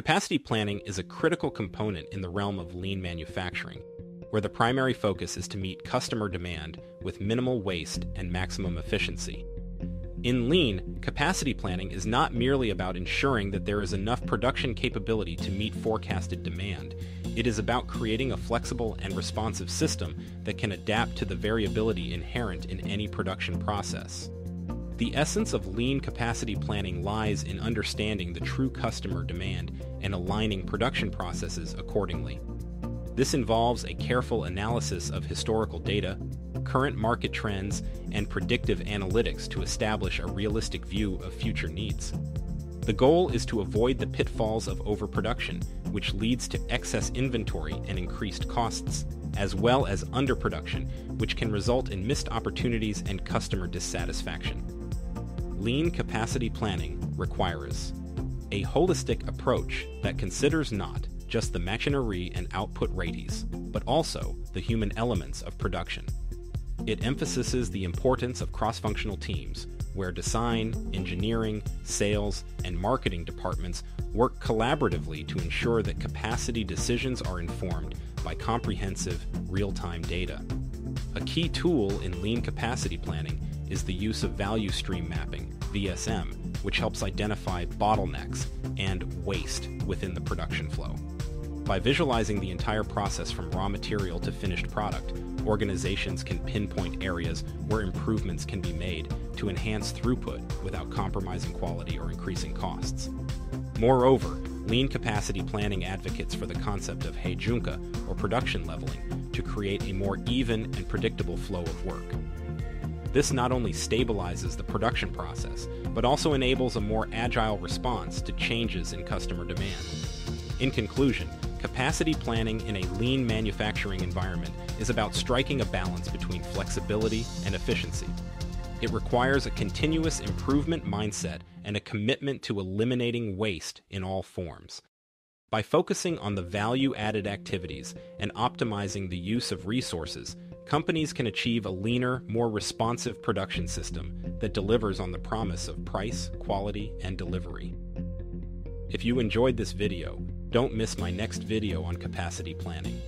Capacity planning is a critical component in the realm of lean manufacturing, where the primary focus is to meet customer demand with minimal waste and maximum efficiency. In lean, capacity planning is not merely about ensuring that there is enough production capability to meet forecasted demand. It is about creating a flexible and responsive system that can adapt to the variability inherent in any production process. The essence of lean capacity planning lies in understanding the true customer demand and aligning production processes accordingly. This involves a careful analysis of historical data, current market trends, and predictive analytics to establish a realistic view of future needs. The goal is to avoid the pitfalls of overproduction, which leads to excess inventory and increased costs, as well as underproduction, which can result in missed opportunities and customer dissatisfaction. Lean capacity planning requires a holistic approach that considers not just the machinery and output rates, but also the human elements of production. It emphasizes the importance of cross functional teams, where design, engineering, sales, and marketing departments work collaboratively to ensure that capacity decisions are informed by comprehensive, real time data. A key tool in lean capacity planning is the use of value stream mapping, VSM, which helps identify bottlenecks and waste within the production flow. By visualizing the entire process from raw material to finished product, organizations can pinpoint areas where improvements can be made to enhance throughput without compromising quality or increasing costs. Moreover, lean capacity planning advocates for the concept of heijunka, or production leveling, to create a more even and predictable flow of work. This not only stabilizes the production process, but also enables a more agile response to changes in customer demand. In conclusion, capacity planning in a lean manufacturing environment is about striking a balance between flexibility and efficiency. It requires a continuous improvement mindset and a commitment to eliminating waste in all forms. By focusing on the value added activities and optimizing the use of resources, companies can achieve a leaner, more responsive production system that delivers on the promise of price, quality, and delivery. If you enjoyed this video, don't miss my next video on capacity planning.